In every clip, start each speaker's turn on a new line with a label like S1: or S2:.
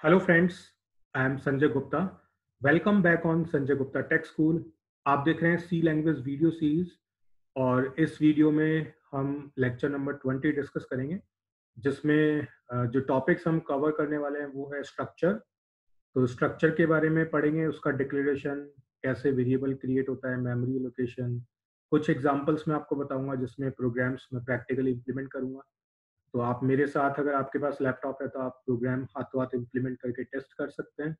S1: Hello friends I am Sanjay Gupta welcome back on Sanjay Gupta tech school आप देख रहे हैं सी language video series और इस वीडियो में हम लेक्चर नंबर ट्वेंटी डिस्कस करेंगे, जिसमें जो टॉपिक्स हम कवर करने वाले हैं वो है स्ट्रक्चर तो स्ट्रक्चर के बारे में पढ़ेंगे, उसका डिक्लेरेशन कैसे वेरिएबल क्रिएट होता है मेमोरी लोकेशन कुछ एग्जाम्पल्स मैं आपको बताऊँगा जिसमें प्रोग्राम्स में प्रैक्टिकली इम्प्लीमेंट करूँगा। तो आप मेरे साथ अगर आपके पास लैपटॉप है तो आप प्रोग्राम हाथों हाथ इम्प्लीमेंट करके टेस्ट कर सकते हैं।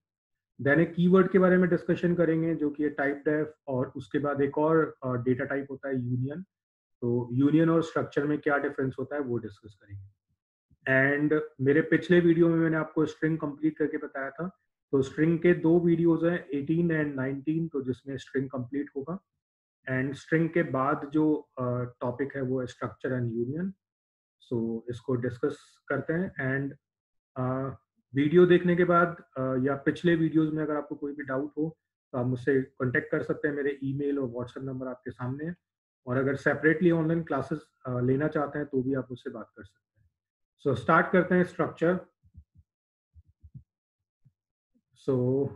S1: देन एक कीवर्ड के बारे में डिस्कशन करेंगे जो कि टाइप डेफ और उसके बाद एक और डेटा टाइप होता है यूनियन तो यूनियन और स्ट्रक्चर में क्या डिफरेंस होता है वो डिस्कस करेंगे। एंड मेरे पिछले वीडियो में मैंने आपको स्ट्रिंग कंप्लीट करके बताया था। तो स्ट्रिंग के दो वीडियोज़ हैं 18 एंड 19 तो जिसमें स्ट्रिंग कंप्लीट होगा। एंड स्ट्रिंग के बाद जो टॉपिक uh, है वो है structure and union so so, इसको डिस्कस करते हैं एंड वीडियो देखने के बाद या पिछले वीडियोस में अगर आपको कोई भी डाउट हो तो आप मुझसे कांटेक्ट कर सकते हैं मेरे ईमेल और व्हाट्सएप नंबर आपके सामने। है और अगर सेपरेटली ऑनलाइन क्लासेस लेना चाहते हैं तो भी आप मुझसे बात कर सकते हैं। सो so, स्टार्ट करते हैं स्ट्रक्चर सो so,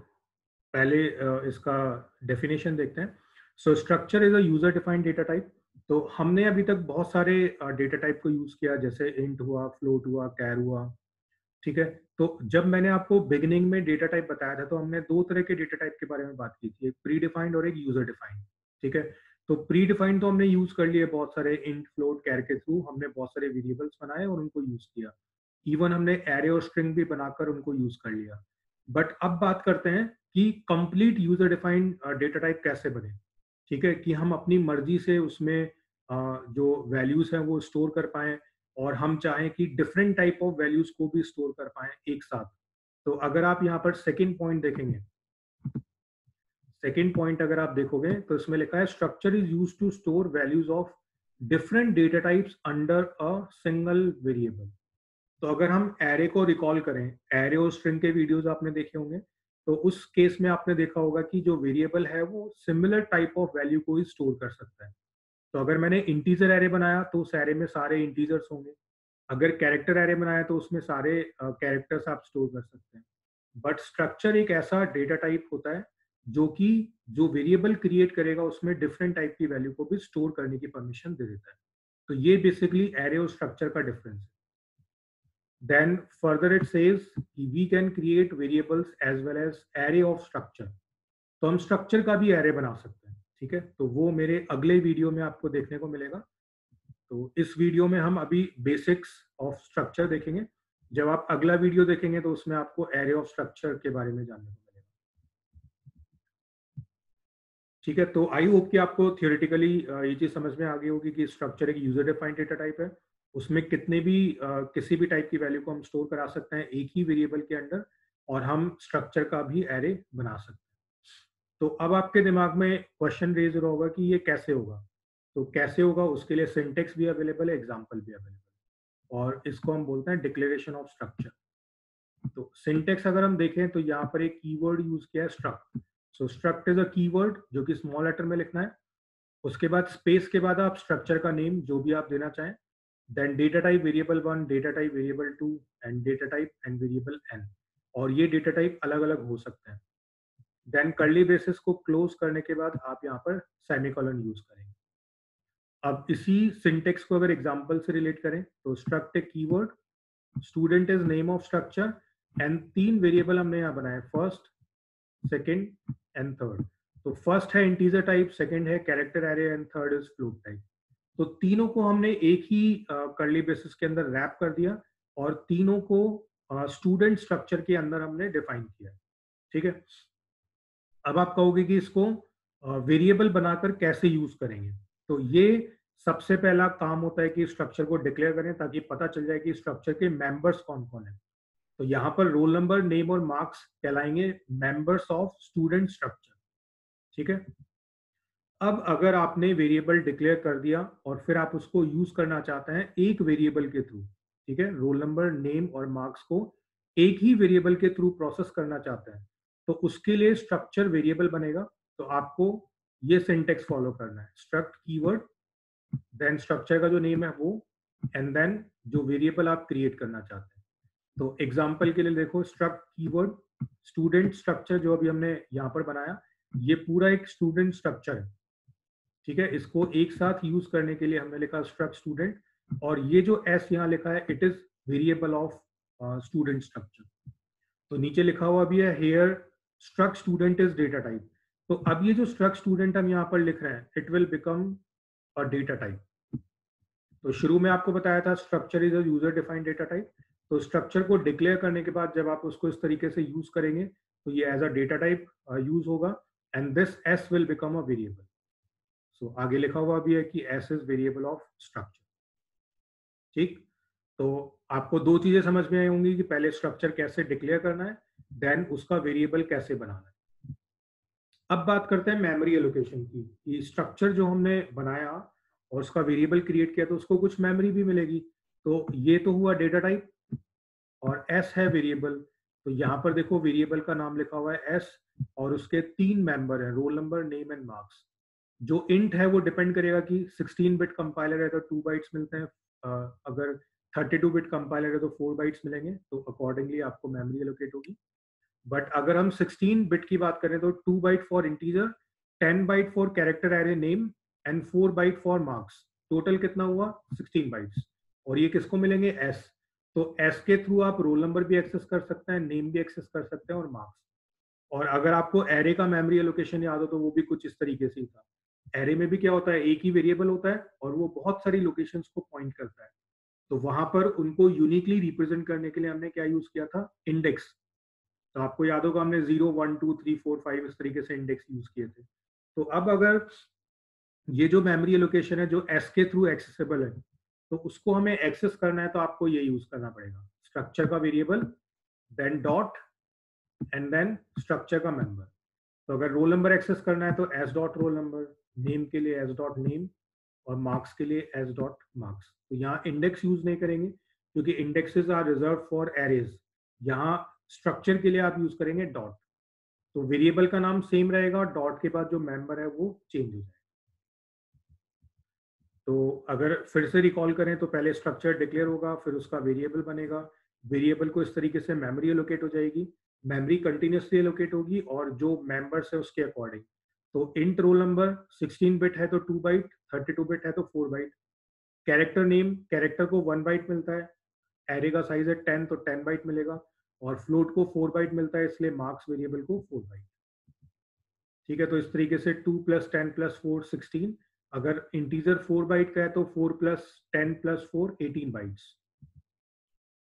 S1: पहले इसका डेफिनेशन देखते हैं। So structure is a user defined data type तो हमने अभी तक बहुत सारे डेटा टाइप को यूज़ किया, जैसे इंट हुआ फ्लोट हुआ कैर हुआ, ठीक है? तो जब मैंने आपको बिगिनिंग में डेटा टाइप बताया था तो हमने दो तरह के डेटा टाइप के बारे में बात की थी, एक प्री डिफाइंड और एक यूज़र डिफाइंड ठीक है? तो प्री डिफाइंड तो हमने यूज़ कर लिए बहुत सारे इंट फ्लोट कैर के थ्रू हमने बहुत सारे वेरिएबल्स बनाए और उनको यूज़ किया। इवन हमने एरे और स्ट्रिंग भी बनाकर उनको यूज़ कर लिया। बट अब बात करते हैं कि complete user defined data type कैसे बने। ठीक है, कि हम अपनी मर्ज़ी से उसमें जो वैल्यूज़ हैं वो स्टोर कर पाए और हम चाहें कि डिफरेंट टाइप ऑफ़ वैल्यूज़ को भी स्टोर कर पाए एक साथ। तो अगर आप यहाँ पर सेकेंड पॉइंट देखेंगे सेकेंड पॉइंट अगर आप देखोगे तो इसमें लिखा है structure is use to store values of different data types under a single variable तो अगर हम एरे को रिकॉल करें एरे और स्ट्रिंग के वीडियोस आपने देखे होंगे तो उस केस में आपने देखा होगा कि जो वेरिएबल है वो सिमिलर टाइप ऑफ़ वैल्यू को ही स्टोर कर सकता है। तो अगर मैंने इंटीजर एरे बनाया तो उस एरे में सारे इंटीजर्स होंगे। अगर कैरेक्टर एरे बनाया तो उसमें सारे कैरेक्टर्स आप स्टोर कर सकते हैं। बट स्ट्रक्चर एक ऐसा डेटा टाइप होता है जो कि जो वेरिएबल क्रिएट करेगा उसमें डिफरेंट टाइप की वैल्यू को भी स्टोर करने की परमिशन दे देता है। तो ये बेसिकली एरे और स्ट्रक्चर का डिफरेंस है। Then further it says we can create variables as well as array of structure. तो हम स्ट्रक्चर का भी एरे बना सकते हैं, ठीक है? तो वो मेरे अगले वीडियो में आपको देखने को मिलेगा। तो इस वीडियो में हम अभी बेसिक्स ऑफ़ स्ट्रक्चर देखेंगे। जब आप अगला वीडियो देखेंगे तो उसमें आपको एरे ऑफ़ स्ट्रक्चर के बारे में जानने को मिलेगा। ठीक है तो आई होप कि आपको थियोरिटिकली ये चीज़ समझ में आ गई होगी कि स्ट्रक्चर एक यूज़र डिफाइंड डेटा टाइप है। उसमें कितने भी किसी भी टाइप की वैल्यू को हम स्टोर करा सकते हैं एक ही वेरिएबल के अंडर और हम स्ट्रक्चर का भी एरे बना सकते हैं। तो अब आपके दिमाग में क्वेश्चन रेज होगा कि ये कैसे होगा? तो कैसे होगा उसके लिए सिंटेक्स भी अवेलेबल है एग्ज़ाम्पल भी अवेलेबल और इसको हम बोलते हैं डिक्लेरेशन ऑफ़ स्ट्रक्चर तो सिंटेक्स अगर हम देखें तो यहाँ पर एक कीवर्ड यूज़ किया है struct so struct is a keyword जो कि स्मॉल लेटर में लिखना है। उसके बाद स्पेस के बाद आप स्ट्रक्चर का नेम जो भी आप देना चाहें then data type variable one data type variable two and data type and variable N और ये डेटा टाइप अलग अलग हो सकते हैं। देन कर्ली ब्रेसेस को क्लोज करने के बाद आप यहाँ पर सेमिकॉलन यूज़ करेंगे। अब इसी सिंटेक्स को अगर एग्जांपल से रिलेट करें तो struct a keyword student is name of structure and तीन वेरिएबल हमने यहाँ बनाए फ़र्स्ट सेकेंड एंड थर्ड तो फ़र्स्ट है इंटीजर टाइप सेकेंड है character array and third is float type तो तीनों को हमने एक ही कर्ली बेसिस के अंदर रैप कर दिया और तीनों को स्टूडेंट स्ट्रक्चर के अंदर हमने डिफाइन किया। ठीक है? अब आप कहोगे कि इसको वेरिएबल बनाकर कैसे यूज़ करेंगे? तो ये सबसे पहला काम होता है कि स्ट्रक्चर को डिक्लेयर करें ताकि पता चल जाए कि स्ट्रक्चर के मेंबर्स कौन कौन है। तो यहाँ पर रोल नंबर नेम और मार्क्स कहलाएँगे मेंबर्स ऑफ़ स्टूडेंट स्ट्रक्चर ठीक है? अब अगर आपने वेरिएबल डिक्लेयर कर दिया और फिर आप उसको यूज़ करना चाहते हैं एक वेरिएबल के थ्रू ठीक है? रोल नंबर नेम और मार्क्स को एक ही वेरिएबल के थ्रू प्रोसेस करना चाहते हैं तो उसके लिए स्ट्रक्चर वेरिएबल बनेगा तो आपको ये सिंटेक्स फॉलो करना है। स्ट्रक्ट कीवर्ड देन स्ट्रक्चर का जो नेम है वो एंड देन जो वेरिएबल आप क्रिएट करना चाहते हैं। तो एग्ज़ाम्पल के लिए देखो स्ट्रक्ट कीवर्ड स्टूडेंट स्ट्रक्चर जो अभी हमने यहाँ पर बनाया, ये पूरा एक स्टूडेंट स्ट्रक्चर है। ठीक है? इसको एक साथ यूज़ करने के लिए हमने लिखा स्ट्रक्ट स्टूडेंट और ये जो एस यहाँ लिखा है it is variable of student structure तो नीचे लिखा हुआ भी है here struct student is data type तो अब ये जो स्ट्रक्ट स्टूडेंट हम यहाँ पर लिख रहे हैं it will become a data type तो शुरू में आपको बताया था structure is a user defined data type तो स्ट्रक्चर को डिक्लेयर करने के बाद जब आप उसको इस तरीके से यूज़ करेंगे तो ये as a data type use होगा and this S will become a variable so आगे लिखा हुआ भी है कि S is variable of structure ठीक? तो आपको दो चीज़ें समझ में आई होंगी कि पहले स्ट्रक्चर कैसे डिक्लेयर करना है देन उसका वेरिएबल कैसे बनाना है। अब बात करते हैं मेमोरी एलोकेशन की, कि स्ट्रक्चर जो हमने बनाया और उसका वेरिएबल क्रिएट किया तो उसको कुछ मेमोरी भी मिलेगी। तो ये तो हुआ डेटा टाइप और एस है वेरिएबल तो यहाँ पर देखो वेरिएबल का नाम लिखा हुआ है एस और उसके तीन मेंबर है roll number name and marks जो इंट है वो डिपेंड करेगा कि 16 बिट कंपाइलर है तो टू बाइट्स मिलते हैं अगर 32 बिट कंपाइलर है तो फोर बाइट्स मिलेंगे तो अकॉर्डिंगली आपको मेमोरी एलोकेट होगी। बट अगर हम 16 बिट की बात करें तो two byte for integer 10 byte for character array name and four byte for marks total कितना हुआ? 16 बाइट्स और ये किसको मिलेंगे? एस तो एस के थ्रू आप रोल नंबर भी एक्सेस कर सकते हैं नेम भी एक्सेस कर सकते हैं और मार्क्स और अगर आपको एरे का मेमोरी एलोकेशन याद हो तो वो भी कुछ इस तरीके से ही था। एरे में भी क्या होता है? एक ही वेरिएबल होता है और वो बहुत सारी लोकेशंस को पॉइंट करता है। तो वहाँ पर उनको यूनिकली रिप्रेजेंट करने के लिए हमने क्या यूज़ किया था? इंडेक्स तो आपको याद होगा हमने zero one two three four five इस तरीके से इंडेक्स यूज़ किए थे। तो अब अगर ये जो मेमोरी लोकेशन है, जो एस के थ्रू एक्सेसिबल है तो उसको हमें एक्सेस करना है तो आपको ये यूज़ करना पड़ेगा। स्ट्रक्चर का variable then dot and then structure का मेंबर तो अगर रोल नंबर एक्सेस करना है तो S dot roll number name के लिए एज डॉट नेम और मार्क्स के लिए एज डॉट मार्क्स तो यहाँ इंडेक्स यूज़ नहीं करेंगे, क्योंकि indexes are reserved for arrays यहाँ स्ट्रक्चर के लिए आप यूज़ करेंगे डॉट तो वेरिएबल का नाम सेम रहेगा डॉट के बाद जो मेंबर है वो चेंज हो जाएगा। तो अगर फिर से रिकॉल करें तो पहले स्ट्रक्चर डिक्लेयर होगा, फिर उसका वेरिएबल बनेगा। वेरिएबल को इस तरीके से मेमोरी एलोकेट हो जाएगी। मेमोरी कंटिन्यूसली एलोकेट होगी और जो मेंबर्स है उसके अकॉर्डिंग तो इंट रोल नंबर 16 बिट है तो 2 बाइट 32 बिट है तो 4 बाइट कैरेक्टर नेम कैरेक्टर को 1 बाइट मिलता है. एरे का साइज़ है 10 तो 10 बाइट मिलेगा. और फ्लोट को 4 बाइट मिलता है इसलिए मार्क्स वेरिएबल को 4 बाइट ठीक है तो इस तरीके से 2 plus ten plus four sixteen अगर इंटीजर 4 बाइट का है तो 4 plus ten plus four eighteen bytes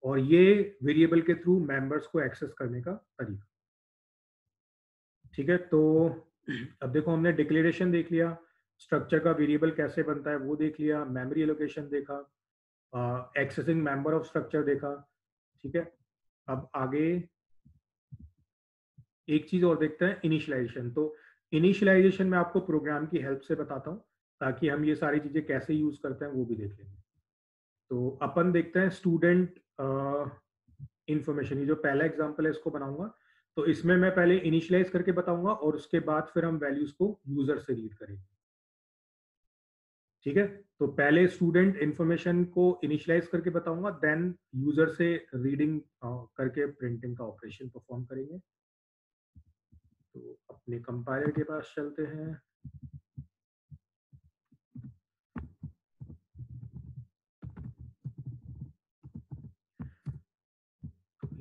S1: और ये वेरिएबल के थ्रू मेंबर्स को एक्सेस करने का तरीका। ठीक है तो अब देखो, हमने डिक्लेरेशन देख लिया स्ट्रक्चर का वेरिएबल कैसे बनता है वो देख लिया मेमोरी एलोकेशन देखा एक्सेसिंग मेंबर ऑफ़ स्ट्रक्चर देखा, ठीक है? अब आगे एक चीज़ और देखते हैं इनिशियलाइजेशन तो इनिशियलाइजेशन में आपको प्रोग्राम की हेल्प से बताता हूँ, ताकि हम ये सारी चीज़ें कैसे यूज़ करते हैं वो भी देख लेंगे। तो अपन देखते हैं स्टूडेंट इंफॉर्मेशन ये जो पहला एग्ज़ाम्पल है, इसको बनाऊँगा। तो इसमें मैं पहले इनिशियलाइज करके बताऊँगा और उसके बाद फिर हम वैल्यूज़ को यूज़र से रीड करेंगे। ठीक है? तो पहले स्टूडेंट इंफॉर्मेशन को इनिशियलाइज करके बताऊँगा देन यूज़र से रीडिंग करके प्रिंटिंग का ऑपरेशन परफॉर्म करेंगे। तो अपने कंपाइलर के पास चलते हैं।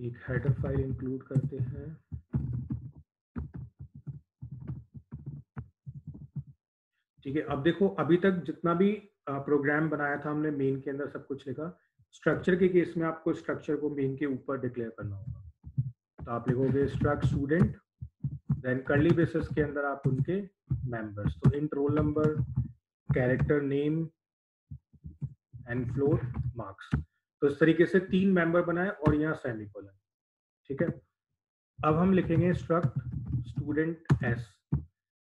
S1: एक हेडर फ़ाइल इंक्लूड करते हैं। ठीक है, अब देखो, अभी तक जितना भी प्रोग्राम बनाया था हमने मेन के अंदर सब कुछ लिखा स्ट्रक्चर के केस में आपको स्ट्रक्चर को मेन के ऊपर डिक्लेयर करना होगा। तो आप लिखोगे struct student then curly basis के अंदर आप उनके मेंबर्स तो int roll number character name and float marks तो इस तरीके से तीन मेंबर बनाए और यहाँ सेमिकोलन ठीक है? अब हम लिखेंगे स्ट्रक्ट स्टूडेंट एस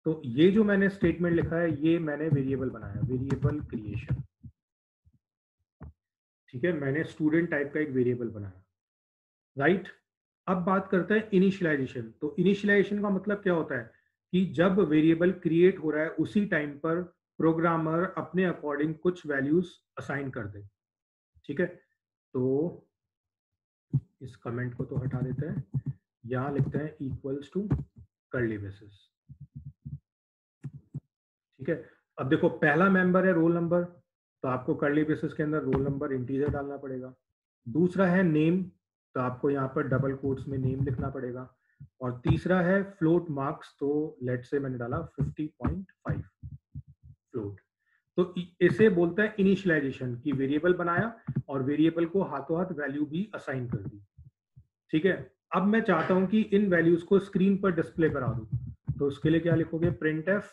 S1: तो ये जो मैंने स्टेटमेंट लिखा है, ये मैंने वेरिएबल बनाया वेरिएबल क्रिएशन ठीक है? मैंने स्टूडेंट टाइप का एक वेरिएबल बनाया। राइट अब बात करते हैं इनिशियलाइजेशन तो इनिशियलाइजेशन का मतलब क्या होता है? कि जब वेरिएबल क्रिएट हो रहा है, उसी टाइम पर प्रोग्रामर अपने अकॉर्डिंग कुछ वैल्यूज़ असाइन कर दे। ठीक है? तो इस कमेंट को तो हटा देते हैं। यहाँ लिखते हैं इक्वल्स टू कर्ली बेसिस ठीक है? अब देखो, पहला मेंबर है रोल नंबर तो आपको कर्ली बेसिस के अंदर रोल नंबर इंटीजर डालना पड़ेगा। दूसरा है नेम तो आपको यहाँ पर डबल कोट्स में नेम लिखना पड़ेगा। और तीसरा है फ्लोट मार्क्स तो लेट से मैंने डाला 50.5 फ्लोट तो इसे बोलता है इनिशियलाइजेशन की वेरिएबल बनाया और वेरिएबल को हाथों हाथ वैल्यू भी असाइन कर दी। ठीक है? अब मैं चाहता हूँ कि इन वैल्यूज़ को स्क्रीन पर डिस्प्ले करा दू। तो उसके लिए क्या लिखोगे? Printf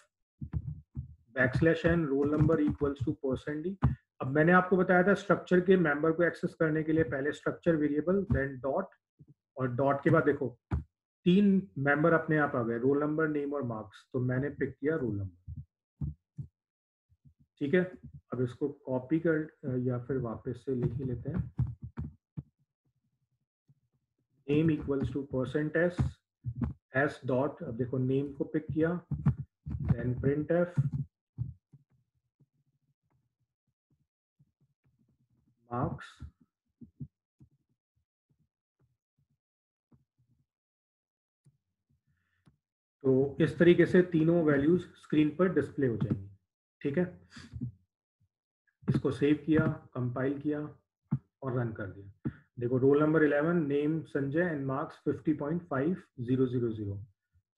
S1: backslash N roll number equals to percent D अब मैंने आपको बताया था स्ट्रक्चर के मेंबर को एक्सेस करने के लिए पहले स्ट्रक्चर वेरिएबल देन डॉट और डॉट के बाद देखो, तीन मेंबर अपने आप आ गए रोल नंबर नेम और मार्क्स तो मैंने पिक किया रोल नंबर ठीक है? अब इसको कॉपी कर, या फिर वापस से लिख ही लेते हैं। Name equals to percent S S dot अब देखो नेम को पिक किया देन प्रिंट एफ़ marks तो इस तरीके से तीनों वैल्यूज़ स्क्रीन पर डिस्प्ले हो जाएँगी। ठीक है? इसको सेव किया कंपाइल किया और रन कर दिया। देखो roll number 11 name Sanjay and marks 50.5000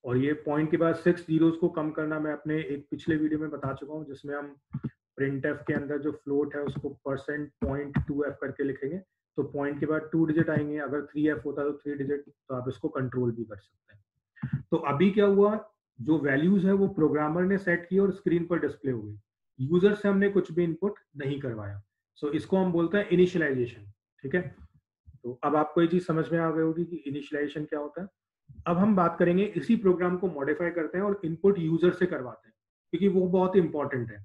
S1: और ये पॉइंट के बाद सिक्स जीरोस को कम करना मैं अपने एक पिछले वीडियो में बता चुका हूँ, जिसमें हम प्रिंट एफ़ के अंदर जो फ्लोट है, उसको परसेंट पॉइंट टू एफ़ करके लिखेंगे। तो पॉइंट के बाद टू डिजिट आएँगे। अगर थ्री एफ़ होता तो थ्री डिजिट तो आप इसको कंट्रोल भी कर सकते हैं। तो अभी क्या हुआ? जो वैल्यूज़ है वो प्रोग्रामर ने सेट की और स्क्रीन पर डिस्प्ले हो यूज़र से हमने कुछ भी इनपुट नहीं करवाया। सो so, इसको हम बोलते हैं इनिशियलाइजेशन ठीक है? तो अब आपको ये चीज़ समझ में आ गई होगी कि इनिशियलाइजेशन क्या होता है। अब हम बात करेंगे इसी प्रोग्राम को मॉडिफाई करते हैं और इनपुट यूज़र से करवाते हैं क्योंकि वो बहुत इंपॉर्टेंट है।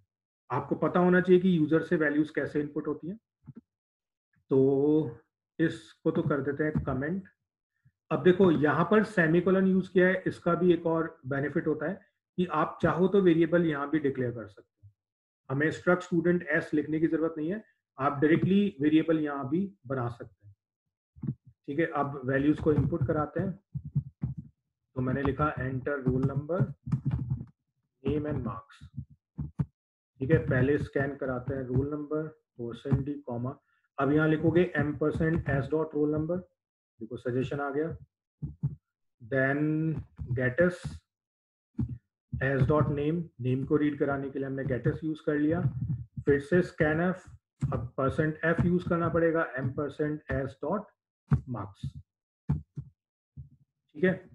S1: आपको पता होना चाहिए कि यूज़र से वैल्यूज़ कैसे इनपुट होती हैं। तो इसको तो कर देते हैं कमेंट अब देखो, यहाँ पर सेमिकोलन यूज़ किया है, इसका भी एक और बेनिफिट होता है कि आप चाहो तो वेरिएबल यहाँ भी डिक्लेयर कर सकते हैं। हमें स्ट्रक्ट स्टूडेंट एस लिखने की ज़रूरत नहीं है, आप डायरेक्टली वेरिएबल यहाँ भी बना सकते हैं। ठीक है, अब वैल्यूज़ को इनपुट कराते हैं। तो मैंने लिखा enter roll number name and marks ठीक है, पहले स्कैन कराते हैं roll number percent D comma अब यहाँ लिखोगे M percent S dot roll number देखो सजेशन आ गया। Then gets S dot name name को रीड कराने के लिए हमने गेटस यूज़ कर लिया। फिर से स्कैन एफ़ अब परसेंट एफ़ यूज़ करना पड़ेगा M percent S dot marks ठीक है?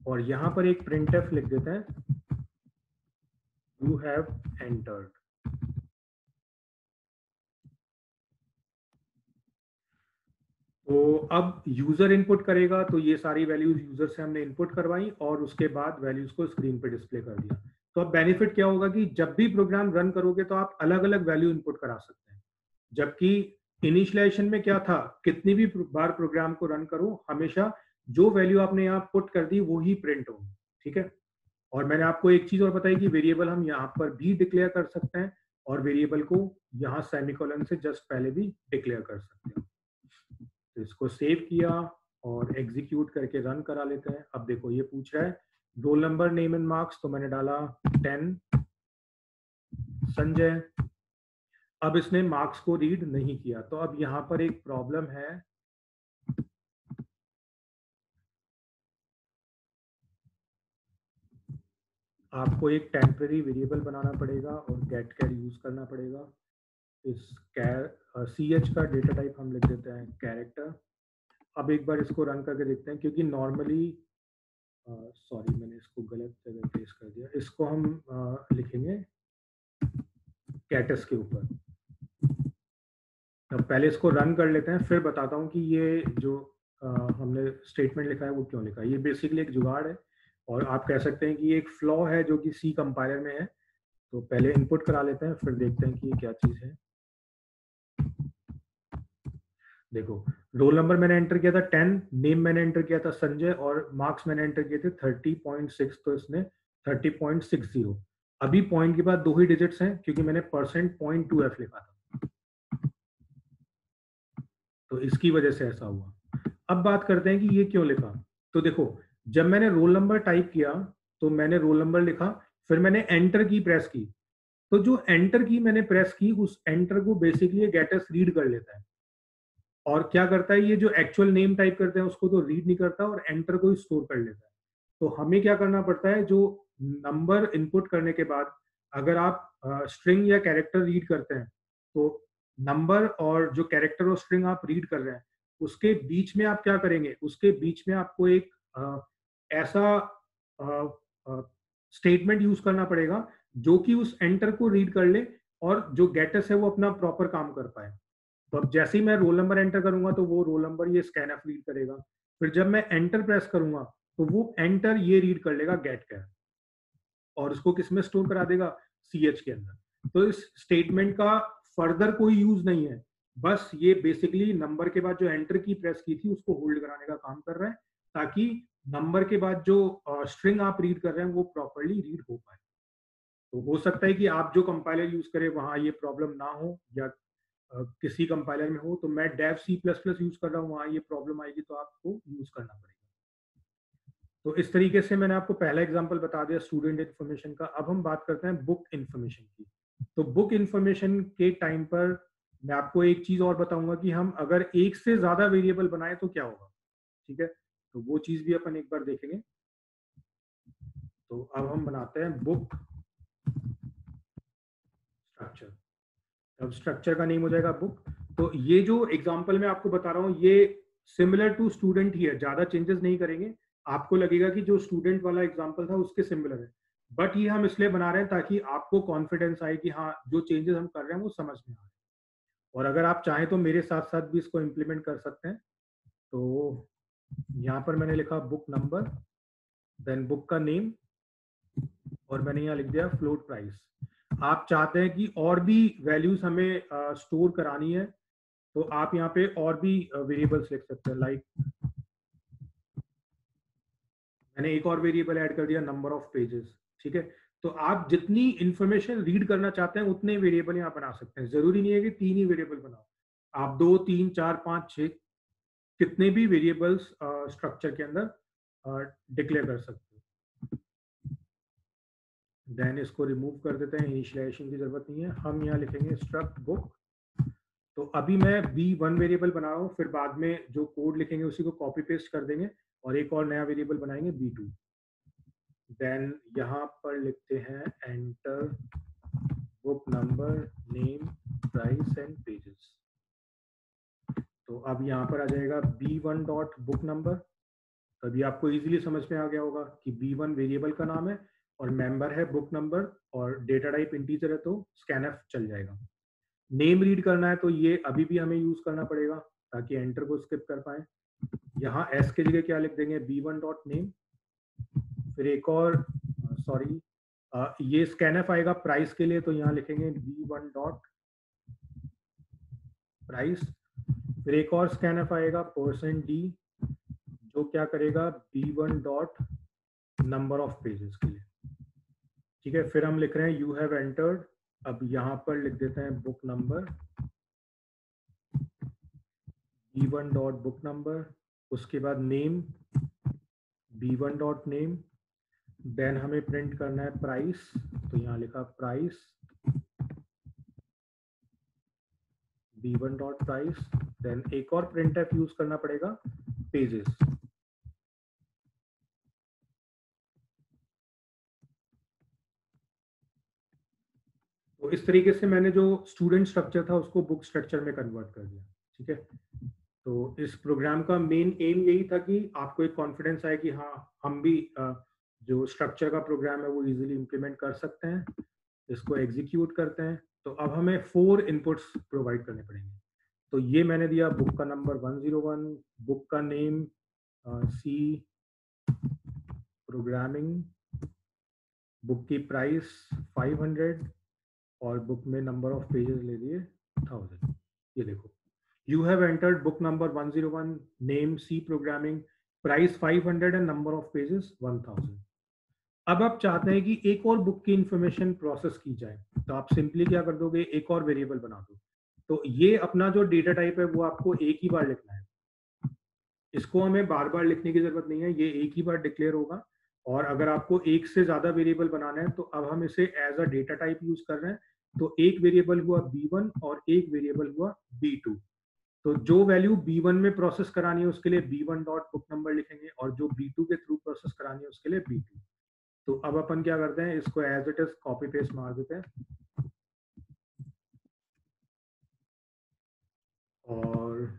S1: और यहाँ पर एक प्रिंट एफ़ लिख देते हैं। यू हैव entered तो अब यूज़र इनपुट करेगा तो ये सारी वैल्यूज़ यूज़र से हमने इनपुट करवाई और उसके बाद वैल्यूज़ को स्क्रीन पे डिस्प्ले कर दिया। तो अब बेनिफिट क्या होगा कि जब भी प्रोग्राम रन करोगे तो आप अलग अलग वैल्यू इनपुट करा सकते हैं। जबकि इनिशियलाइजेशन में क्या था, कितनी भी बार प्रोग्राम को रन करो, हमेशा जो वैल्यू आपने यहाँ पुट कर दी, वो ही प्रिंट होगी, ठीक है? और मैंने आपको एक चीज़ और बताई कि वेरिएबल हम यहाँ पर भी डिक्लेयर कर सकते हैं और वेरिएबल को यहाँ सेमिकोलन से जस्ट पहले भी डिक्लेयर कर सकते हैं। तो इसको सेव किया और एग्जीक्यूट करके रन करा लेते हैं। अब देखो, ये पूछ रहा है roll number name and marks तो मैंने डाला टेन संजय, अब इसने मार्क्स को रीड नहीं किया। तो अब यहाँ पर एक प्रॉब्लम है। आपको एक टेम्पररी वेरिएबल बनाना पड़ेगा और गेट कैर यूज़ करना पड़ेगा। इस सी एच का डेटा टाइप हम लिख देते हैं कैरेक्टर अब एक बार इसको रन करके देखते हैं क्योंकि नॉर्मली सॉरी मैंने इसको गलत जगह प्लेस कर दिया। इसको हम आ, लिखेंगे कैटस के ऊपर। अब पहले इसको रन कर लेते हैं फिर बताता हूँ कि ये जो आ, हमने स्टेटमेंट लिखा है वो क्यों लिखा है। ये बेसिकली एक जुगाड़ है और आप कह सकते हैं कि ये एक फ्लॉ है जो कि सी कंपाइलर में है। तो पहले इनपुट करा लेते हैं फिर देखते हैं कि ये क्या चीज़ है। देखो रोल नंबर मैंने एंटर किया था टेन नेम मैंने एंटर किया था संजय और मार्क्स मैंने एंटर किए थे थर्टी पॉइंट सिक्स तो इसने थर्टी पॉइंट सिक्स ज़ीरो अभी पॉइंट के बाद दो ही डिजिट्स हैं, क्योंकि मैंने परसेंट पॉइंट टू एफ़ लिखा था। तो इसकी वजह से ऐसा हुआ। अब बात करते हैं कि ये क्यों लिखा? तो देखो, जब मैंने रोल नंबर टाइप किया तो मैंने रोल नंबर लिखा, फिर मैंने एंटर की प्रेस की। तो जो एंटर की मैंने प्रेस की, उस एंटर को बेसिकली गेटस रीड कर लेता है। और क्या करता है, ये जो एक्चुअल नेम टाइप करते हैं, उसको तो रीड नहीं करता और एंटर को ही स्टोर कर लेता है। तो हमें क्या करना पड़ता है, जो नंबर इनपुट करने के बाद अगर आप स्ट्रिंग या कैरेक्टर रीड करते हैं तो नंबर और जो कैरेक्टर और स्ट्रिंग आप रीड कर रहे हैं, उसके बीच में आप क्या करेंगे, उसके बीच में आपको एक ऐसा स्टेटमेंट यूज़ करना पड़ेगा, जो कि उस एंटर को रीड कर ले और जो गेटस है वो अपना प्रॉपर काम कर पाए। तो अब जैसे ही मैं रोल नंबर एंटर करूँगा तो वो रोल नंबर ये स्कैन एफ़ रीड करेगा। फिर जब मैं एंटर प्रेस करूँगा तो वो एंटर ये रीड कर लेगा गेट कैर और उसको किसमें स्टोर करा देगा? सी एच के अंदर। तो इस स्टेटमेंट का फर्दर कोई यूज़ नहीं है। बस ये बेसिकली नंबर के बाद जो एंटर की प्रेस की थी, उसको होल्ड कराने का काम कर रहा है, ताकि नंबर के बाद जो स्ट्रिंग आप रीड कर रहे हैं, वो प्रॉपरली रीड हो पाए। तो हो सकता है कि आप जो कंपाइलर यूज़ करें, वहाँ ये प्रॉब्लम ना हो या किसी कंपाइलर में हो तो मैं Dev C plus plus use कर रहा हूँ, वहाँ ये प्रॉब्लम आएगी तो आपको यूज़ करना पड़ेगा। तो इस तरीके से मैंने आपको पहला एग्ज़ाम्पल बता दिया स्टूडेंट इन्फॉर्मेशन का। अब हम बात करते हैं बुक इन्फॉर्मेशन की। तो बुक इन्फॉर्मेशन के टाइम पर मैं आपको एक चीज़ और बताऊँगा कि हम अगर एक से ज़्यादा वेरिएबल बनाए तो क्या होगा, ठीक है? तो वो चीज़ भी अपन एक बार देखेंगे। तो अब हम बनाते हैं बुक स्ट्रक्चर अब स्ट्रक्चर का नेम हो जाएगा बुक तो ये जो एग्ज़ाम्पल मैं आपको बता रहा हूँ, ये सिमिलर टू स्टूडेंट ही है ज़्यादा चेंजेस नहीं करेंगे। आपको लगेगा कि जो स्टूडेंट वाला एग्ज़ाम्पल था, उसके सिमिलर है। बट ये हम इसलिए बना रहे हैं ताकि आपको कॉन्फिडेंस आए कि हाँ जो चेंजेस हम कर रहे हैं, वो समझ में आ रहे हैं। और अगर आप चाहें तो मेरे साथ साथ भी इसको इम्प्लीमेंट कर सकते हैं। तो यहाँ पर मैंने लिखा बुक नंबर देन बुक का नेम और मैंने यहाँ लिख दिया फ्लोट प्राइस आप चाहते हैं कि और भी वैल्यूज़ हमें स्टोर करानी है तो आप यहाँ पे और भी वेरिएबल्स लिख सकते हैं लाइक मैंने एक और वेरिएबल ऐड कर दिया नंबर ऑफ़ पेजेस ठीक है? तो आप जितनी इंफॉर्मेशन रीड करना चाहते हैं, उतने वेरिएबल यहाँ बना सकते हैं। ज़रूरी नहीं है कि तीन ही वेरिएबल बनाओ। आप दो, तीन, चार, पाँच, छह, कितने भी वेरिएबल्स स्ट्रक्चर के अंदर डिक्लेयर कर सकते देन इसको रिमूव कर देते हैं इनिशियलाइजेशन की ज़रूरत नहीं है। हम यहाँ लिखेंगे स्ट्रक्ट बुक तो अभी मैं बी वन वेरिएबल बना रहा हूँ, फिर बाद में जो कोड लिखेंगे उसी को कॉपी पेस्ट कर देंगे और एक और नया वेरिएबल बनाएँगे बी टू देन यहाँ पर लिखते हैं enter book number name price and pages तो अब यहाँ पर आ जाएगा B one dot book number तभी आपको इजीली समझ में आ गया होगा कि बी वन वेरिएबल का नाम है। और मेंबर है बुक नंबर और डेटा टाइप इंटीजर है तो स्कैनएफ चल जाएगा। नेम रीड करना है तो ये अभी भी हमें यूज़ करना पड़ेगा ताकि एंटर को स्किप कर पाए। यहाँ एस के जगह क्या लिख देंगे? बी वन डॉट नेम फिर एक और सॉरी ये स्कैनएफ आएगा प्राइस के लिए तो यहाँ लिखेंगे बी वन डॉट प्राइस फिर एक और स्कैनएफ आएगा परसेंट डी जो क्या करेगा? B one dot number of pages के लिए। ठीक है, फिर हम लिख रहे हैं यू हैव एंटर्ड अब यहाँ पर लिख देते हैं book number B one dot book number उसके बाद name B one dot name then हमें प्रिंट करना है प्राइस तो यहाँ लिखा price B one dot price then एक और प्रिंट यूज़ करना पड़ेगा पेजेस तो इस तरीके से मैंने जो स्टूडेंट स्ट्रक्चर था, उसको बुक स्ट्रक्चर में कन्वर्ट कर दिया, ठीक है? तो इस प्रोग्राम का मेन एम यही था कि आपको एक कॉन्फिडेंस आए कि हाँ हम भी जो स्ट्रक्चर का प्रोग्राम है, वो इजीली इंप्लीमेंट कर सकते हैं, इसको एग्जीक्यूट करते हैं। तो अब हमें फोर इनपुट्स प्रोवाइड करने पड़ेंगे। तो ये मैंने दिया बुक का नंबर 101 बुक का नेम सी प्रोग्रामिंग बुक की प्राइस 500 और बुक में नंबर ऑफ़ पेजेस ले लिए थाउज़ेंड ये देखो। You have entered book number 101 name C programming price 500 and number of pages 1000 अब आप चाहते हैं कि एक और बुक की इंफॉर्मेशन प्रोसेस की जाए तो आप सिंपली क्या कर दोगे? एक और वेरिएबल बना दो। तो ये अपना जो डेटा टाइप है, वो आपको एक ही बार लिखना है। इसको हमें बार बार लिखने की ज़रूरत नहीं है, ये एक ही बार डिक्लेयर होगा। और अगर आपको एक से ज़्यादा वेरिएबल बनाना है तो अब हम इसे as a data type use कर रहे हैं। तो एक वेरिएबल हुआ b1 और एक वेरिएबल हुआ b2 तो जो वैल्यू b1 में प्रोसेस करानी है, उसके लिए b1 डॉट बुक नंबर लिखेंगे और जो b2 के थ्रू प्रोसेस करानी है, उसके लिए b2 तो अब अपन क्या करते हैं, इसको as it is copy paste मार देते हैं। और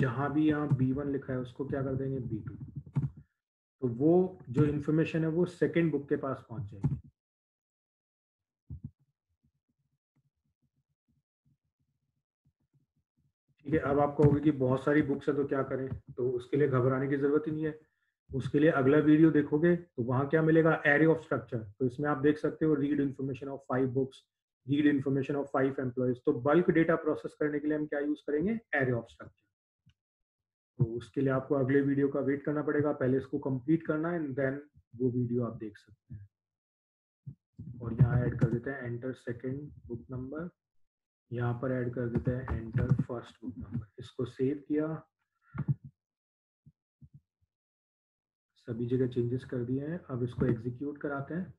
S1: जहाँ भी यहाँ b1 लिखा है, उसको क्या कर देंगे? B2 तो वो जो इंफॉर्मेशन है वो सेकेंड बुक के पास पहुँच जाएगी। ठीक है, अब आप कहोगे कि बहुत सारी बुक्स है तो क्या करें? तो उसके लिए घबराने की ज़रूरत ही नहीं है। उसके लिए अगला वीडियो देखोगे तो वहाँ क्या मिलेगा? एरे ऑफ़ स्ट्रक्चर तो इसमें आप देख सकते हो read information of five books read information of five employees तो बल्क डेटा प्रोसेस करने के लिए हम क्या यूज़ करेंगे? एरे ऑफ़ स्ट्रक्चर तो उसके लिए आपको अगले वीडियो का वेट करना पड़ेगा। पहले इसको कंप्लीट करना एंड देन वो वीडियो आप देख सकते हैं। और यहाँ ऐड कर देते हैं एंटर सेकेंड बुक नंबर यहाँ पर ऐड कर देते हैं एंटर फ़र्स्ट बुक नंबर इसको सेव किया। सभी जगह चेंजेस कर दिए हैं। अब इसको एग्जीक्यूट कराते हैं।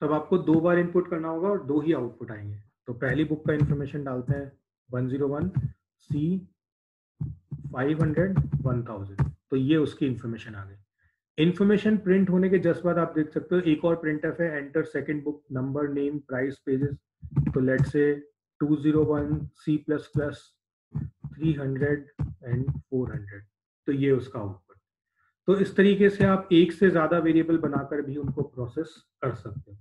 S1: तब आपको दो बार इनपुट करना होगा और दो ही आउटपुट आएँगे। तो पहली बुक का इंफॉर्मेशन डालते हैं 101 सी 500 1000 तो ये उसकी इंफॉर्मेशन आ गई। इंफॉर्मेशन प्रिंट होने के जस्ट बाद आप देख सकते हो, एक और प्रिंट है enter second book number name price pages तो लेट से 201 सी प्लस प्लस 300 एंड 400 तो ये उसका आउटपुट तो इस तरीके से आप एक से ज़्यादा वेरिएबल बनाकर भी उनको प्रोसेस कर सकते हो।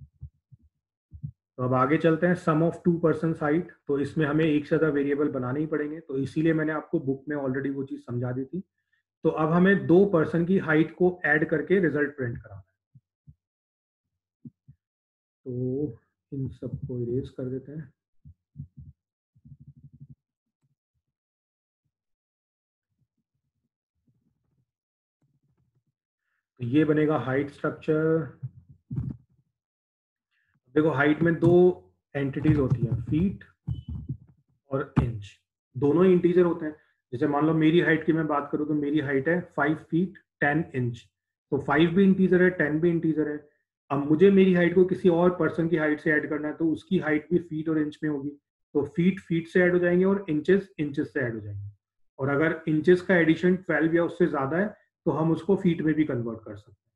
S1: तो अब आगे चलते हैं sum of two person height तो इसमें हमें एक से ज़्यादा वेरिएबल बनाने ही पड़ेंगे तो इसीलिए मैंने आपको बुक में ऑलरेडी वो चीज़ समझा दी थी। तो अब हमें दो पर्सन की हाइट को ऐड करके रिज़ल्ट प्रिंट कराना है। तो इन सबको इरेज कर देते हैं। तो ये बनेगा हाइट स्ट्रक्चर देखो हाइट में दो एंटिटीज होती हैं फीट और इंच दोनों ही इंटीजर होते हैं। जैसे मान लो, मेरी हाइट की मैं बात करूँ तो मेरी हाइट है फाइव फीट टेन इंच तो फाइव भी इंटीजर है टेन भी इंटीजर है. अब मुझे मेरी हाइट को किसी और पर्सन की हाइट से ऐड करना है तो उसकी हाइट भी फीट और इंच में होगी. तो फीट फीट से ऐड हो जाएँगे और इंचेस इंचेस से ऐड हो जाएँगे. और अगर इंचेस का एडिशन ट्वेल्व या उससे ज़्यादा है तो हम उसको फीट में भी कन्वर्ट कर सकते हैं.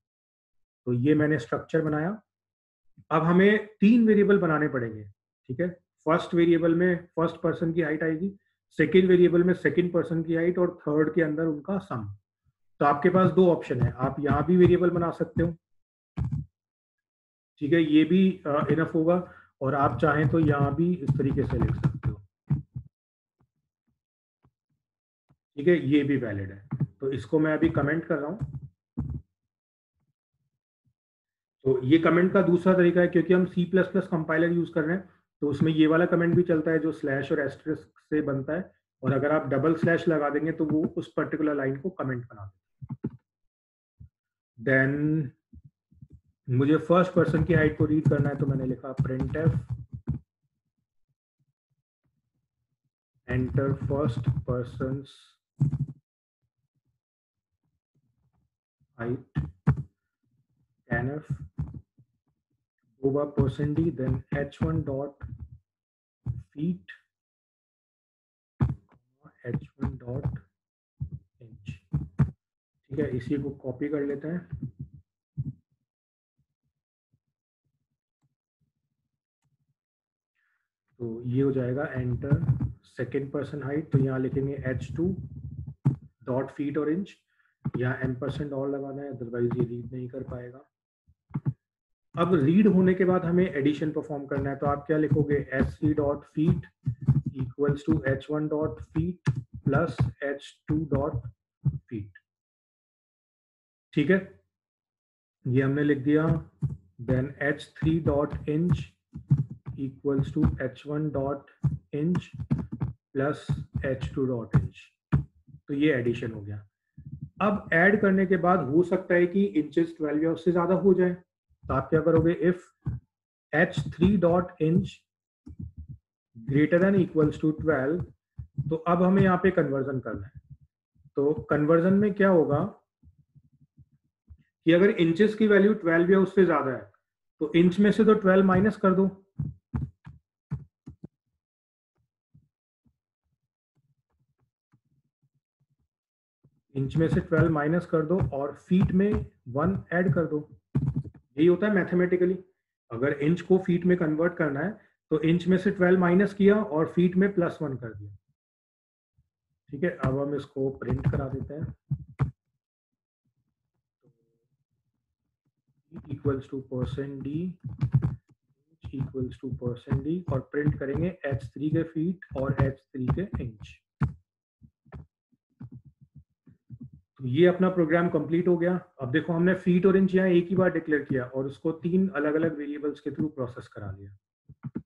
S1: तो ये मैंने स्ट्रक्चर बनाया। अब हमें तीन वेरिएबल बनाने पड़ेंगे, ठीक है? फ़र्स्ट वेरिएबल में फ़र्स्ट पर्सन की हाइट आएगी सेकेंड वेरिएबल में सेकेंड पर्सन की हाइट और थर्ड के अंदर उनका सम तो आपके पास दो ऑप्शन है, आप यहाँ भी वेरिएबल बना सकते हो। ठीक है? ये भी इनफ होगा और आप चाहें तो यहाँ भी इस तरीके से लिख सकते हो। ठीक है? ये भी वैलिड है। तो इसको मैं अभी कमेंट कर रहा हूँ। तो ये कमेंट का दूसरा तरीका है, क्योंकि हम C plus plus compiler use कर रहे हैं तो उसमें ये वाला कमेंट भी चलता है जो स्लैश और एस्ट्रिस से बनता है, और अगर आप डबल स्लैश लगा देंगे तो वो उस पर्टिकुलर लाइन को कमेंट बना देते देन मुझे फ़र्स्ट पर्सन की हाइट को रीड करना है तो मैंने लिखा printf enter first person height scanf over percent d, then h1 dot feet h1 dot inch. ठीक है, इसी को कॉपी कर लेते हैं। तो ये हो जाएगा एंटर सेकेंड पर्सन हाइट तो यहाँ लिखेंगे एच टू डॉट फीट और इंच यहाँ एम परसेंट और लगाना है अदरवाइज़ ये रीड नहीं कर पाएगा। अब रीड होने के बाद हमें एडिशन परफॉर्म करना है तो आप क्या लिखोगे? H C dot feet equals to H one dot feet plus H two dot feet ठीक है? ये हमने लिख दिया। Then H three dot inch equals to H one dot inch plus H two dot inch तो ये addition हो गया। अब ऐड करने के बाद हो सकता है कि इंचेस ट्वेल्व या उससे ज़्यादा हो जाए। तो आप क्या करोगे? If H three dot inch greater than equals to twelve तो अब हमें यहाँ पे कन्वर्जन करना है। तो कन्वर्जन में क्या होगा कि अगर इंचेस की वैल्यू 12 या उससे ज़्यादा है तो इंच में से तो 12 माइनस कर दो। इंच में से 12 माइनस कर दो और फीट में वन ऐड कर दो। यही होता है मैथमेटिकली अगर इंच को फीट में कन्वर्ट करना है तो इंच में से 12 माइनस किया और फीट में प्लस वन कर दिया। ठीक है, अब हम इसको प्रिंट करा देते हैं। Equals to percent D equals to percent D और प्रिंट करेंगे एच थ्री के फीट और एच थ्री के इंच तो ये अपना प्रोग्राम कंप्लीट हो गया। अब देखो, हमने फीट और इंच यहाँ एक ही बार डिक्लेयर किया और उसको तीन अलग अलग वेरिएबल्स के थ्रू प्रोसेस करा लिया।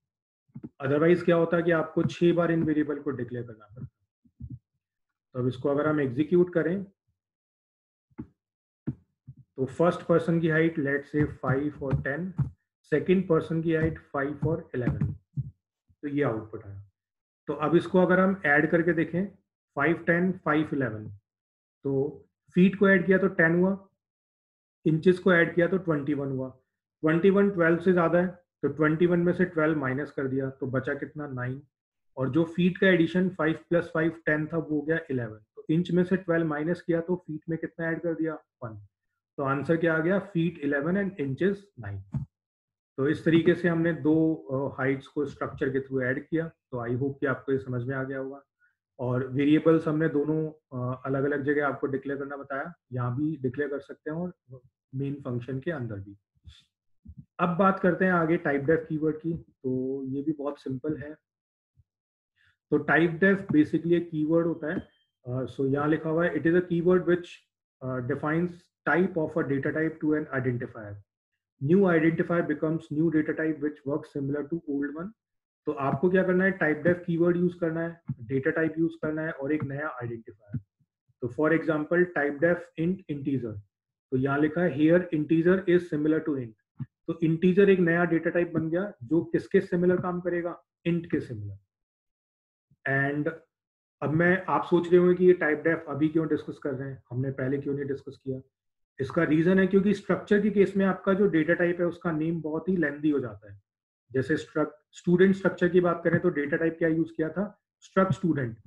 S1: अदरवाइज़ क्या होता है कि आपको छह बार इन वेरिएबल को डिक्लेयर करना पड़ता तो अब इसको अगर हम एग्जीक्यूट करें तो फ़र्स्ट पर्सन की हाइट लेट से फाइव और टेन सेकेंड पर्सन की हाइट फाइव और इलेवन तो ये आउटपुट आया। तो अब इसको अगर हम ऐड करके देखें फाइव टेन फाइव इलेवन तो फीट को ऐड किया तो टेन हुआ इंचेस को ऐड किया तो ट्वेंटी वन हुआ। ट्वेंटी वन ट्वेल्व से ज़्यादा है तो ट्वेंटी वन में से ट्वेल्व माइनस कर दिया तो बचा कितना नाइन और जो फीट का addition five plus five ten था, वो हो गया इलेवन तो इंच में से ट्वेल्व माइनस किया तो फीट में कितना ऐड कर दिया? वन तो आंसर क्या आ गया? Feet eleven and inches nine तो इस तरीके से हमने दो हाइट्स को स्ट्रक्चर के थ्रू ऐड किया। तो आई होप कि आपको ये समझ में आ गया होगा। और वेरिएबल्स हमने दोनों अलग अलग जगह आपको डिक्लेयर करना बताया। यहाँ भी डिक्लेयर कर सकते हैं और मेन फ़ंक्शन के अंदर भी। अब बात करते हैं आगे टाइप डेफ कीवर्ड की। तो ये भी बहुत सिंपल है। तो टाइप डेफ बेसिकली एक कीवर्ड होता है। सो uh, so यहाँ लिखा हुआ है it is a keyword which defines type of a data type to an identifier new identifier becomes new data type which work similar to old one तो आपको क्या करना है? टाइप डेफ कीवर्ड यूज़ करना है डेटा टाइप यूज़ करना है और एक नया आइडेंटिफायर तो for example typedef int integer तो यहाँ लिखा है here integer is similar to int तो इंटीजर एक नया डेटा टाइप बन गया, जो किसके सिमिलर काम करेगा? इंट के सिमिलर एंड अब मैं, आप सोच रहे होंगे कि ये टाइप डेफ अभी क्यों डिस्कस कर रहे हैं? हमने पहले क्यों नहीं डिस्कस किया? इसका रीजन है क्योंकि स्ट्रक्चर के केस में आपका जो डेटा टाइप है, उसका नेम बहुत ही लेंदी हो जाता है। जैसे स्टूडेंट स्ट्रक्चर की बात करें तो डेटा टाइप क्या यूज़ किया था? स्ट्रक स्टूडेंट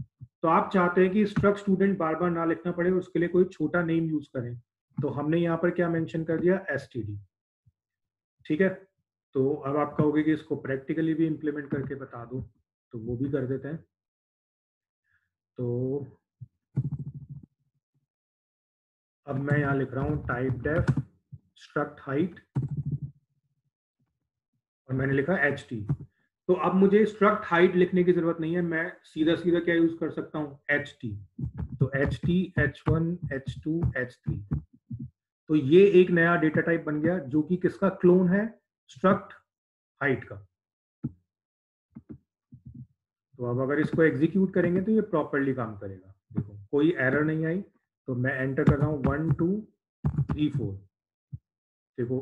S1: तो आप चाहते हैं कि स्ट्रक स्टूडेंट बार बार ना लिखना पड़े उसके लिए कोई छोटा नेम यूज़ करें। तो हमने यहाँ पर क्या मेंशन कर दिया? एसटीडी ठीक है? तो अब आप कहोगे कि इसको प्रैक्टिकली भी इम्प्लीमेंट करके बता दो तो वो भी कर देते हैं। तो अब मैं यहाँ लिख रहा हूँ टाइप डेफ स्ट्रक्ट हाइट और मैंने लिखा एच टी तो अब मुझे स्ट्रक्ट हाइट लिखने की ज़रूरत नहीं है, मैं सीधा सीधा क्या यूज़ कर सकता हूँ? एच टी तो H T H one H two H three तो ये एक नया डेटा टाइप बन गया जो कि किसका? क्लोन है स्ट्रक्ट हाइट का। तो अब अगर इसको एग्जीक्यूट करेंगे तो ये प्रॉपरली काम करेगा। देखो, कोई एरर नहीं आई तो मैं एंटर कर रहा हूँ वन टू थ्री फोर देखो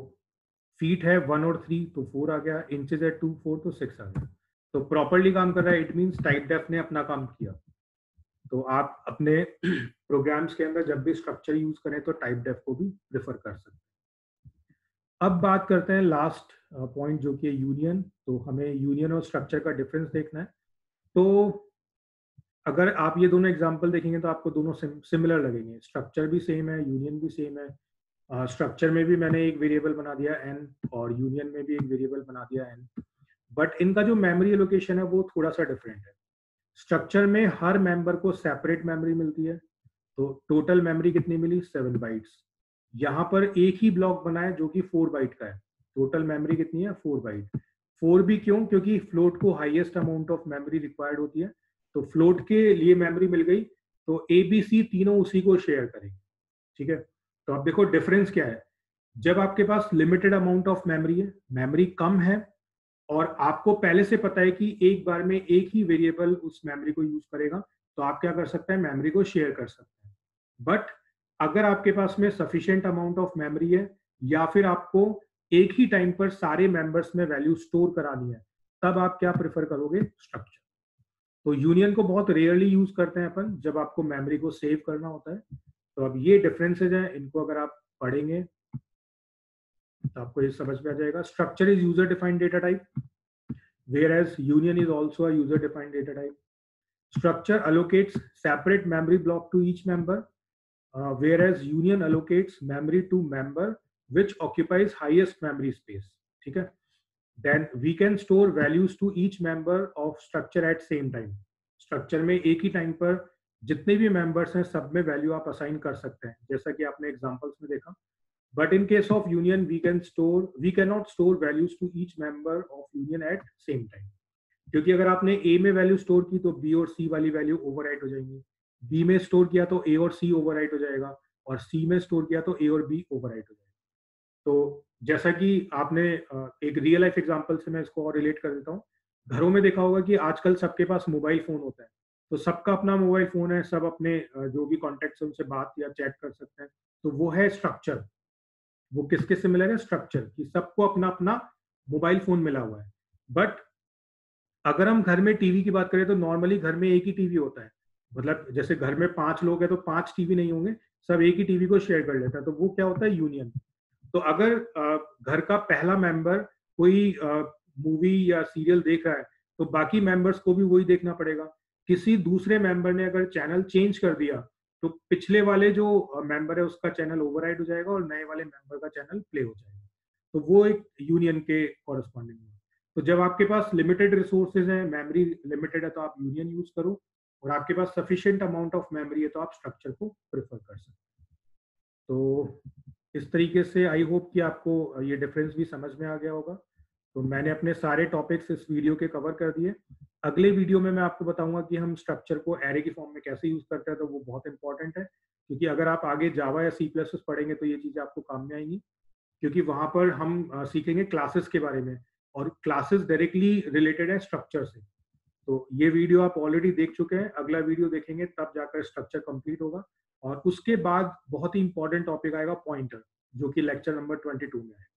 S1: फीट है वन और थ्री तो फोर आ गया इंचेज है टू फोर तो सिक्स आ गया। तो प्रॉपरली काम कर रहा है इट मीन्स टाइप डेफ ने अपना काम किया। तो आप अपने प्रोग्राम्स के अंदर जब भी स्ट्रक्चर यूज़ करें तो टाइप डेफ को भी प्रेफर कर सकते हैं। अब बात करते हैं लास्ट पॉइंट जो कि यूनियन तो हमें यूनियन और स्ट्रक्चर का डिफरेंस देखना है। तो अगर आप ये दोनों एग्ज़ाम्पल देखेंगे तो आपको दोनों सिमिलर लगेंगे। स्ट्रक्चर भी सेम है यूनियन भी सेम है। स्ट्रक्चर uh, में भी मैंने एक वेरिएबल बना दिया एन और यूनियन में भी एक वेरिएबल बना दिया एन बट इनका जो मेमोरी लोकेशन है वो थोड़ा सा डिफरेंट है. स्ट्रक्चर में हर मेंबर को सेपरेट मेमोरी मिलती है. तो टोटल मेमोरी कितनी मिली? सेवन बाइट्स यहाँ पर एक ही ब्लॉक बना है जो कि फोर बाइट का है. टोटल मेमोरी कितनी है? फोर बाइट फोर भी क्यों? क्योंकि फ्लोट को highest amount of memory required होती है. तो फ्लोट के लिए मेमोरी मिल गई. तो ए बी सी तीनों उसी को शेयर करेंगे. ठीक है? तो आप देखो डिफरेंस क्या है? जब आपके पास लिमिटेड अमाउंट ऑफ़ मेमोरी है मेमोरी कम है, और आपको पहले से पता है कि एक बार में एक ही वेरिएबल उस मेमोरी को यूज़ करेगा तो आप क्या कर सकते हैं? मेमोरी को शेयर कर सकते हैं। बट अगर आपके पास में सफिशियंट अमाउंट ऑफ़ मेमोरी है, या फिर आपको एक ही टाइम पर सारे मेंबर्स में वैल्यू स्टोर करानी है, तब आप क्या प्रेफर करोगे? स्ट्रक्चर तो यूनियन को बहुत रेयरली यूज़ करते हैं अपन, जब आपको मेमोरी को सेव करना होता है। तो अब ये डिफरेंसेज हैं, इनको अगर आप पढ़ेंगे तो आपको ये समझ में आ जाएगा। Structure is user defined data type whereas union is also user defined data type structure allocates separate memory block to each member whereas union allocates memory to member which occupies highest memory space ठीक है? Then we can store values to each member of structure at same time structure में एक ही time पर जितने भी members हैं, सब में वैल्यू आप असाइन कर सकते हैं। जैसा कि आपने एग्जांपल्स में देखा। But in case of union we can store we can not store values to each member of union at same time क्योंकि अगर आपने ए में वैल्यू स्टोर की तो बी और सी वाली वैल्यू ओवर हो जाएँगी। बी में स्टोर किया तो ए और सी ओवर हो जाएगा। और सी में स्टोर किया तो ए और बी ओवर हो जाएगा। तो जैसा कि आपने एक रियल लाइफ एग्ज़ाम्पल से मैं इसको और रिलेट कर देता हूँ। घरों में देखा होगा कि आजकल सबके पास मोबाइल फ़ोन होता है। तो सबका अपना मोबाइल फ़ोन है, सब अपने जो भी कॉन्टेक्ट उनसे बात या चैट कर सकते हैं। तो वो है स्ट्रक्चर वो किसके से है स्ट्रक्चर कि सबको अपना अपना मोबाइल फ़ोन मिला हुआ है। बट अगर हम घर में टीवी की बात करें तो नॉर्मली घर में एक ही टीवी होता है। मतलब जैसे घर में पाँच लोग हैं तो पाँच टीवी नहीं होंगे। सब एक ही टीवी को शेयर कर लेते हैं। तो वो क्या होता है? यूनियन तो अगर घर का पहला मेंबर कोई मूवी या सीरियल देख रहा है तो बाकी मेंबर्स को भी वही देखना पड़ेगा। किसी दूसरे मेंबर ने अगर चैनल चेंज कर दिया तो पिछले वाले जो मेंबर है उसका चैनल ओवरराइड हो जाएगा और नए वाले मेंबर का चैनल प्ले हो जाएगा। तो वो एक यूनियन के कॉरेस्पॉन्डिंग तो जब आपके पास लिमिटेड रिसोर्सेज हैं मेमोरी लिमिटेड है तो आप यूनियन यूज़ करो और आपके पास सफिशियंट अमाउंट ऑफ़ मेमोरी है तो आप स्ट्रक्चर को प्रेफर कर सकते हैं। तो इस तरीके से आई होप कि आपको ये डिफरेंस भी समझ में आ गया होगा। तो मैंने अपने सारे टॉपिक्स इस वीडियो के कवर कर दिए। अगले वीडियो में मैं आपको बताऊँगा कि हम स्ट्रक्चर को एरे की फॉर्म में कैसे यूज़ करते हैं तो वो बहुत इंपॉर्टेंट है। क्योंकि अगर आप आगे जावा या सी प्लस पढ़ेंगे तो ये चीज़ें आपको काम में आएँगी। क्योंकि वहाँ पर हम सीखेंगे क्लासेस के बारे में और क्लासेस डायरेक्टली रिलेटेड है स्ट्रक्चर से। तो ये वीडियो आप ऑलरेडी देख चुके हैं, अगला वीडियो देखेंगे, तब जाकर स्ट्रक्चर कंप्लीट होगा और उसके बाद बहुत ही इंपॉर्टेंट टॉपिक आएगा पॉइंटर जो कि लेक्चर नंबर ट्वेंटी टू में है।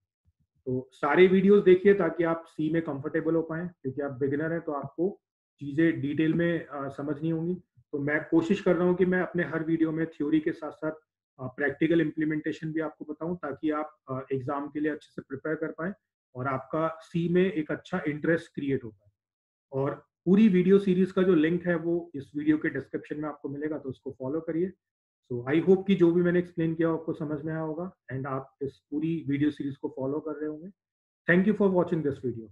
S1: तो सारे वीडियोस देखिए ताकि आप सी में कंफर्टेबल हो पाए क्योंकि आप बिगिनर हैं तो आपको चीज़ें डिटेल में आ, समझनी होंगी। तो मैं कोशिश कर रहा हूँ कि मैं अपने हर वीडियो में थ्योरी के साथ साथ प्रैक्टिकल इम्प्लीमेंटेशन भी आपको बताऊँ ताकि आप एग्ज़ाम के लिए अच्छे से प्रिपेयर कर पाए और आपका सी में एक अच्छा इंटरेस्ट क्रिएट हो पाए। और पूरी वीडियो सीरीज़ का जो लिंक है वो इस वीडियो के डिस्क्रिप्शन में आपको मिलेगा तो उसको फॉलो करिए। सो आई होप कि जो भी मैंने एक्सप्लेन किया आपको समझ में आया होगा। एंड आप इस पूरी वीडियो सीरीज़ को फॉलो कर रहे होंगे। Thank you for watching this video